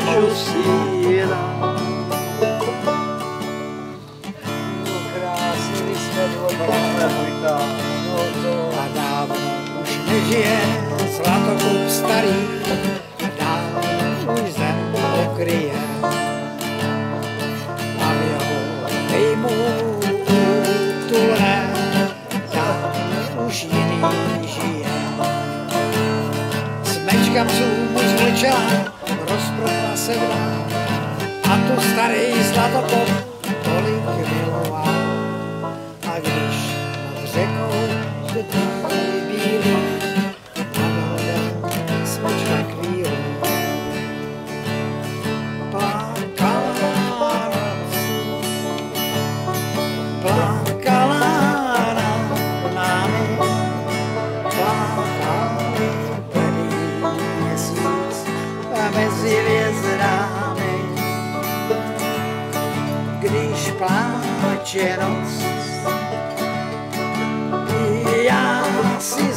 posílá. No krásný jsme to A dávno už nežije zlatokup starý, a dávno už zem pokryje. A v jeho dejmu útulné, dávno už jiný žije. Smečka psů mu zvlčela, rozprchla se v a tu starý zlatokop tolik miloval. A když nad řekou se mezi hvězdami, když pláče noc. Já si